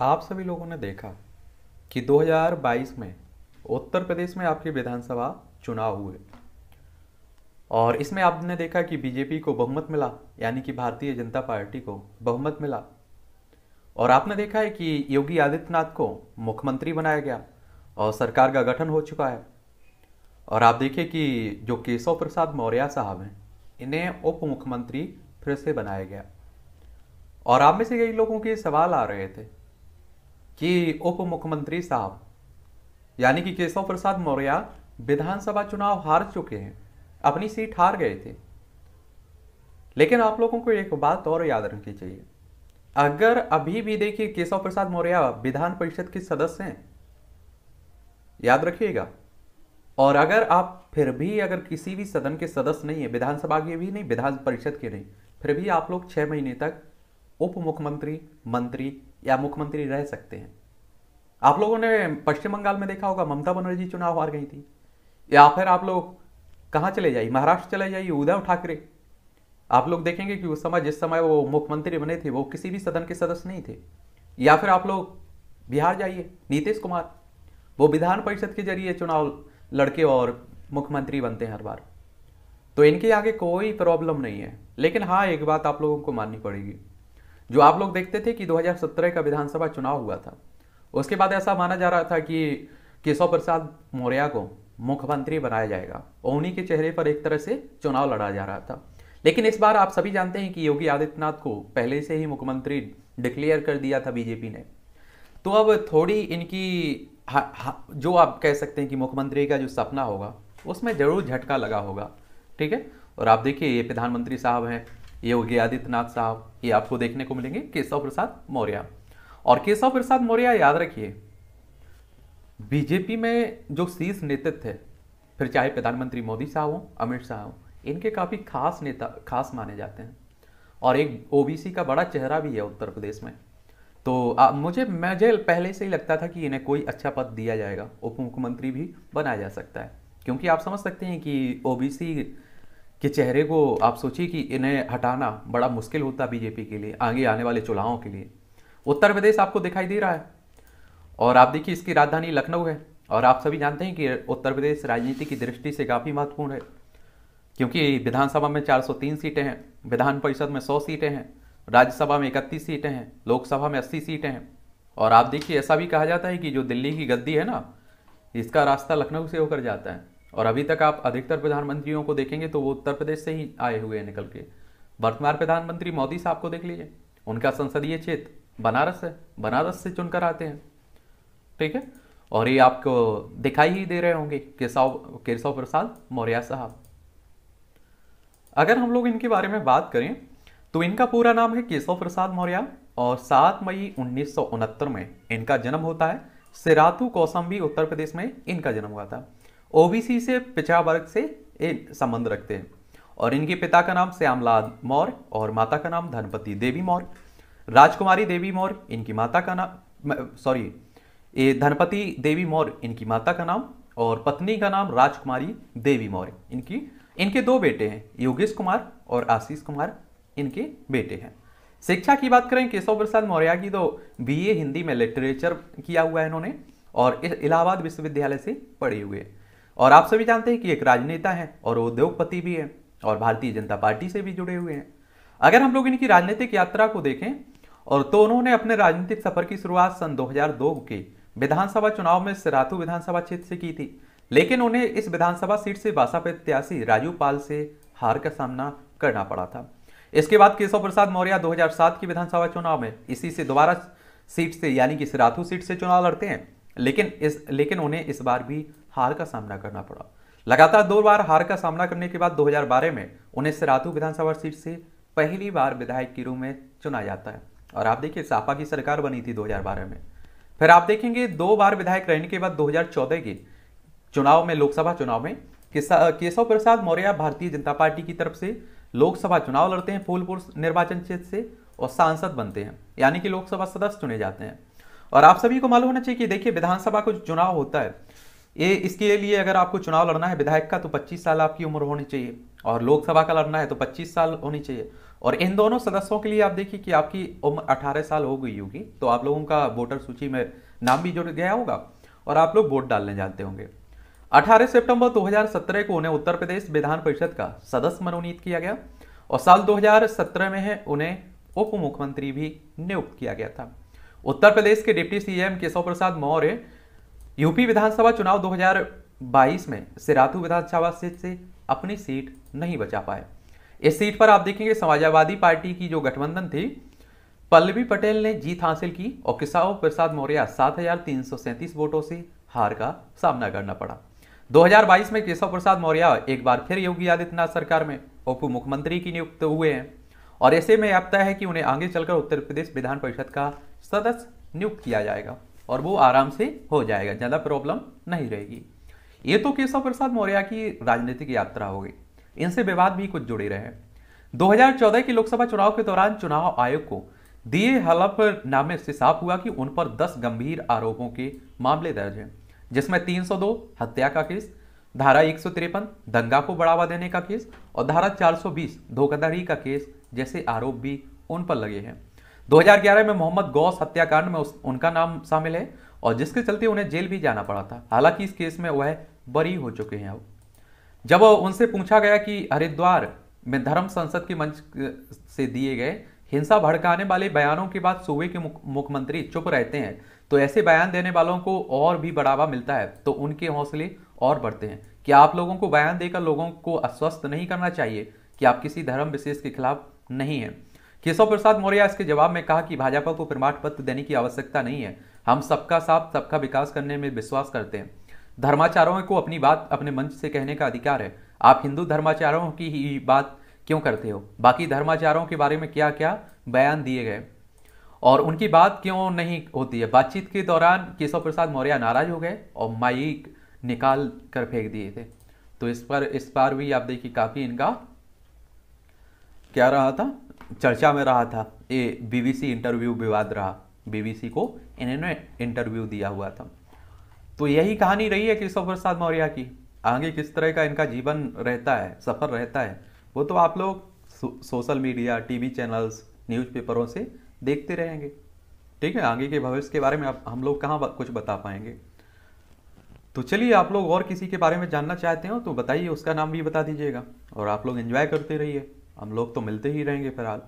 आप सभी लोगों ने देखा कि 2022 में उत्तर प्रदेश में आपके विधानसभा चुनाव हुए। और इसमें आपने देखा कि बीजेपी को बहुमत मिला, यानी कि भारतीय जनता पार्टी को बहुमत मिला। और आपने देखा है कि योगी आदित्यनाथ को मुख्यमंत्री बनाया गया और सरकार का गठन हो चुका है। और आप देखिए कि जो केशव प्रसाद मौर्य साहब हैं, इन्हें उप मुख्यमंत्री फिर से बनाया गया। और आप में से कई लोगों के सवाल आ रहे थे कि उप मुख्यमंत्री साहब, यानी कि केशव प्रसाद मौर्य विधानसभा चुनाव हार चुके हैं, अपनी सीट हार गए थे। लेकिन आप लोगों को एक बात और याद रखनी चाहिए। अगर अभी भी देखिए केशव प्रसाद मौर्य विधान परिषद के सदस्य हैं, याद रखिएगा। और अगर आप फिर भी अगर किसी भी सदन के सदस्य नहीं है, विधानसभा के भी नहीं, विधान परिषद के नहीं, फिर भी आप लोग छह महीने तक उप मुख्यमंत्री मंत्री या मुख्यमंत्री रह सकते हैं। आप लोगों ने पश्चिम बंगाल में देखा होगा, ममता बनर्जी चुनाव हार गई थी। या फिर आप लोग कहाँ चले जाइए महाराष्ट्र चले जाइए उद्धव ठाकरे? आप लोग देखेंगे कि उस समय, जिस समय वो मुख्यमंत्री बने थे, वो किसी भी सदन के सदस्य नहीं थे। या फिर आप लोग बिहार जाइए, नीतीश कुमार। वो विधान परिषद के ज़रिए चुनाव लड़के और मुख्यमंत्री बनते हैं हर बार। तो इनके आगे कोई प्रॉब्लम नहीं है। लेकिन हाँ एक बात आप लोगों को माननी पड़ेगी। जो आप लोग देखते थे कि 2017 का विधानसभा चुनाव हुआ था उसके बाद ऐसा माना जा रहा था कि केशव प्रसाद मौर्य को मुख्यमंत्री बनाया जाएगा। और उन्हीं के चेहरे पर एक तरह से चुनाव लड़ा जा रहा था। लेकिन इस बार आप सभी जानते हैं कि योगी आदित्यनाथ को पहले से ही मुख्यमंत्री डिक्लेयर कर दिया था बीजेपी ने। तो अब थोड़ी इनकी हा, हा, जो आप कह सकते हैं कि मुख्यमंत्री का जो सपना होगा उसमें ज़रूर झटका लगा होगा। ठीक है? और आप देखिए ये प्रधानमंत्री साहब हैं। योगी आदित्यनाथ साहब। ये आपको देखने को मिलेंगे केशव प्रसाद मौर्य। और केशव प्रसाद मौर्य याद रखिए बीजेपी में जो शीर्ष नेतृत्व है फिर चाहे प्रधानमंत्री मोदी साहब हो अमित शाह हो इनके काफ़ी खास नेता खास माने जाते हैं। और एक ओबीसी का बड़ा चेहरा भी है उत्तर प्रदेश में। तो आ, मुझे मुझे पहले से ही लगता था कि इन्हें कोई अच्छा पद दिया जाएगा उप मुख्यमंत्री भी बनाया जा सकता है। क्योंकि आप समझ सकते हैं कि ओबीसी के चेहरे को आप सोचिए कि इन्हें हटाना बड़ा मुश्किल होता बीजेपी के लिए, आगे आने वाले चुनावों के लिए। उत्तर प्रदेश आपको दिखाई दे रहा है। और आप देखिए इसकी राजधानी लखनऊ है। और आप सभी जानते हैं कि उत्तर प्रदेश राजनीति की दृष्टि से काफ़ी महत्वपूर्ण है। क्योंकि विधानसभा में 403 सीटें हैं, विधान परिषद में 100 सीटें हैं, राज्यसभा में इकतीस सीटें हैं, लोकसभा में 80 सीटें हैं। और आप देखिए ऐसा भी कहा जाता है कि जो दिल्ली की गद्दी है ना, इसका रास्ता लखनऊ से होकर जाता है। और अभी तक आप अधिकतर प्रधानमंत्रियों को देखेंगे तो वो उत्तर प्रदेश से ही आए हुए हैं निकल के। वर्तमान प्रधानमंत्री मोदी साहब को देख लीजिए। उनका संसदीय क्षेत्र बनारस है। बनारस से चुनकर आते हैं। ठीक है? और ये आपको दिखाई ही दे रहे होंगे केशव केशव प्रसाद मौर्य साहब। अगर हम लोग इनके बारे में बात करें तो इनका पूरा नाम है केशव प्रसाद मौर्य और 7 मई उन्नीस सौ उनहत्तर में इनका जन्म होता है। सिरातू कौसम्बी उत्तर प्रदेश में इनका जन्म हुआ था। ओबीसी से पिछड़ा वर्ग से संबंध रखते हैं। और इनके पिता का नाम श्यामलाल मौर्य और माता का नाम धनपति देवी मौर्य। राजकुमारी देवी मौर्य, इनकी माता का नाम सॉरी ये धनपति देवी मौर्य, इनकी माता का नाम और पत्नी का नाम राजकुमारी देवी मौर्य। इनकी, इनके दो बेटे हैं, योगेश कुमार और आशीष कुमार, इनके बेटे हैं। शिक्षा की बात करें, केशव प्रसाद मौर्य की तो बीए हिंदी में लिटरेचर किया हुआ है इन्होंने और इलाहाबाद विश्वविद्यालय से पढ़े हुए और आप सभी जानते हैं कि एक राजनेता है और उद्योगपति भी है और भारतीय जनता पार्टी से भी जुड़े हुए हैं। अगर हम लोग इनकी राजनीतिक यात्रा को देखें और तो उन्होंने अपने राजनीतिक सफ़र की शुरुआत सन 2002 के विधानसभा चुनाव में सिराथू विधानसभा क्षेत्र से की थी, लेकिन उन्हें इस विधानसभा सीट से बासा प्रत्याशी राजू पाल से हार का सामना करना पड़ा था। इसके बाद केशव प्रसाद मौर्य 2007 की विधानसभा चुनाव में इसी से दोबारा सीट से, यानी कि सिराथू सीट से चुनाव लड़ते हैं। लेकिन इस, लेकिन उन्हें इस बार भी हार का सामना करना पड़ा। लगातार दो बार हार का सामना करने के बाद 2012 में उन्हें सिराथू विधानसभा सीट से पहली बार विधायक के रूप में चुना जाता है। और आप देखिए, सापा की सरकार बनी थी 2012 में। फिर आप देखेंगे, दो बार विधायक रहने के बाद 2014 के चुनाव में, लोकसभा चुनाव में केशव प्रसाद मौर्य भारतीय जनता पार्टी की तरफ़ से लोकसभा चुनाव लड़ते हैं, फूलपुर निर्वाचन क्षेत्र से, और सांसद बनते हैं। यानी कि लोकसभा सदस्य चुने जाते हैं। और आप सभी को मालूम होना चाहिए कि देखिए, विधानसभा को चुनाव होता है, ये इसके लिए अगर आपको चुनाव लड़ना है, विधायक का तो 25 साल आपकी उम्र होनी चाहिए, और लोकसभा का लड़ना है तो 25 साल होनी चाहिए। और इन दोनों सदस्यों के लिए आप देखिए कि आपकी उम्र 18 साल हो गई होगी तो आप लोगों का वोटर सूची में नाम भी जुड़ गया होगा और आप लोग वोट डालने जाते होंगे। 18 सितंबर 2017 को उन्हें उत्तर प्रदेश विधान परिषद का सदस्य मनोनीत किया गया, और साल 2017 में है, उन्हें उप मुख्यमंत्री भी नियुक्त किया गया था। उत्तर प्रदेश के deputy CM Keshav Prasad Maurya UP विधानसभा चुनाव 2022 में सिराथू विधानसभा सीट से अपनी सीट नहीं बचा पाए। इस सीट पर आप देखेंगे समाजवादी पार्टी की जो गठबंधन थी, पल्लवी पटेल ने जीत हासिल की और केशव प्रसाद मौर्य सात हज़ार तीन सौ सैंतीस वोटों से हार का सामना करना पड़ा। 2022 में केशव प्रसाद मौर्य एक बार फिर योगी आदित्यनाथ सरकार में उप मुख्यमंत्री की नियुक्त हुए हैं। और ऐसे में तय है कि उन्हें आगे चलकर उत्तर प्रदेश विधान परिषद का सदस्य नियुक्त किया जाएगा और वो आराम से हो जाएगा, ज़्यादा प्रॉब्लम नहीं रहेगी। ये तो केशव प्रसाद मौर्य की राजनीतिक यात्रा हो गई। इनसे विवाद भी कुछ जुड़े रहे। 2014 के लोकसभा चुनाव के दौरान चुनाव आयोग को दिए हलफ नामे से साफ़ हुआ कि उन पर 10 गंभीर आरोपों के मामले दर्ज हैं, जिसमें 302 हत्या का केस, धारा एक सौ तिरपन दंगा को बढ़ावा देने का केस और धारा 420 धोखाधड़ी का केस जैसे आरोप भी उन पर लगे हैं। 2011 में मोहम्मद गौस हत्याकांड में उनका नाम शामिल है और जिसके चलते उन्हें जेल भी जाना पड़ा था। हालाँकि इस केस में वह बरी हो चुके हैं अब। जब उनसे पूछा गया कि हरिद्वार में धर्म संसद के मंच से दिए गए हिंसा भड़काने वाले बयानों के बाद सूबे के मुख्यमंत्री चुप रहते हैं तो ऐसे बयान देने वालों को और भी बढ़ावा मिलता है तो उनके हौसले और बढ़ते हैं। कि आप लोगों को बयान देकर लोगों को अस्वस्थ नहीं करना चाहिए कि आप किसी धर्म विशेष के खिलाफ नहीं है। केशव प्रसाद मौर्य इसके जवाब में कहा कि भाजपा को प्रमाण पत्र देने की आवश्यकता नहीं है। हम सबका साथ, सबका विकास करने में विश्वास करते हैं। धर्माचारों को अपनी बात, अपने मंच से कहने का अधिकार है। आप हिंदू धर्माचारों की ही बात क्यों करते हो? बाकी धर्माचारों के बारे में क्या क्या बयान दिए गए? और उनकी बात क्यों नहीं होती है? बातचीत के दौरान केशव प्रसाद मौर्य नाराज़ हो गए और माइक निकाल कर फेंक दिए थे। तो इस पर, इस बार भी आप देखिए, काफ़ी इनका क्या रहा था? चर्चा में रहा था। ये बीबीसी इंटरव्यू विवाद रहा। बीबीसी को इन्होंने इंटरव्यू दिया हुआ था। तो यही कहानी रही है केशव प्रसाद मौर्य की। आगे किस तरह का इनका जीवन रहता है सफ़र रहता है वो तो आप लोग so, social media TV channels न्यूज़पेपरों से देखते रहेंगे। ठीक है? आगे के भविष्य के बारे में आप हम लोग कहाँ कुछ बता पाएँगे। तो चलिए आप लोग और किसी के बारे में जानना चाहते हो तो बताइए उसका नाम भी बता दीजिएगा। और आप लोग एंजॉय करते रहिए। हम लोग तो मिलते ही रहेंगे फ़िलहाल।